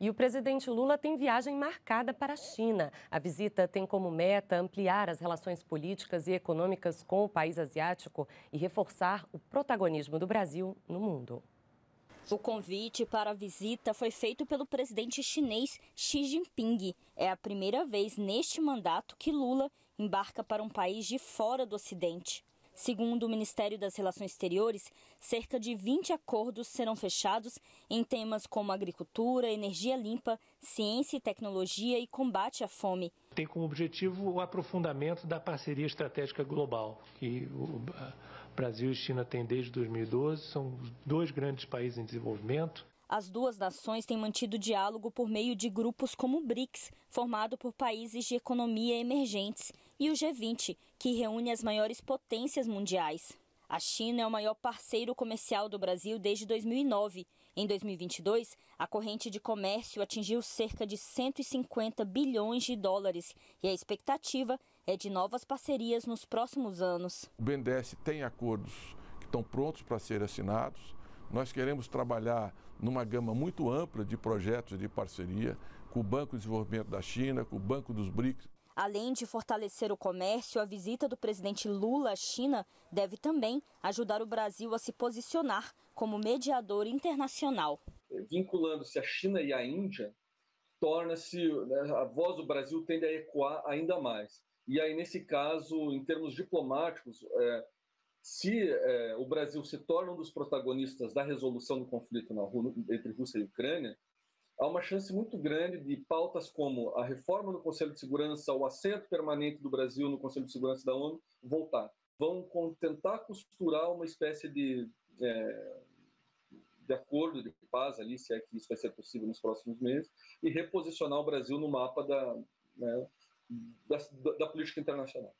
E o presidente Lula tem viagem marcada para a China. A visita tem como meta ampliar as relações políticas e econômicas com o país asiático e reforçar o protagonismo do Brasil no mundo. O convite para a visita foi feito pelo presidente chinês Xi Jinping. É a primeira vez neste mandato que Lula embarca para um país de fora do Ocidente. Segundo o Ministério das Relações Exteriores, cerca de 20 acordos serão fechados em temas como agricultura, energia limpa, ciência e tecnologia e combate à fome. Tem como objetivo o aprofundamento da parceria estratégica global, que o Brasil e China têm desde 2012, são dois grandes países em desenvolvimento. As duas nações têm mantido diálogo por meio de grupos como o BRICS, formado por países de economia emergentes, e o G20, que reúne as maiores potências mundiais. A China é o maior parceiro comercial do Brasil desde 2009. Em 2022, a corrente de comércio atingiu cerca de 150 bilhões de dólares e a expectativa é de novas parcerias nos próximos anos. O BNDES tem acordos que estão prontos para serem assinados. Nós queremos trabalhar numa gama muito ampla de projetos de parceria com o Banco de Desenvolvimento da China, com o Banco dos BRICS. Além de fortalecer o comércio, a visita do presidente Lula à China deve também ajudar o Brasil a se posicionar como mediador internacional. Vinculando-se a China e a Índia, torna-se né, a voz do Brasil tende a ecoar ainda mais. E aí, nesse caso, em termos diplomáticos, é, se é, o Brasil se torna um dos protagonistas da resolução do conflito na, entre Rússia e Ucrânia, há uma chance muito grande de pautas como a reforma do Conselho de Segurança, o assento permanente do Brasil no Conselho de Segurança da ONU voltar. Vão tentar costurar uma espécie de, é, de acordo de paz ali, se é que isso vai ser possível nos próximos meses, e reposicionar o Brasil no mapa da, né, da, da política internacional.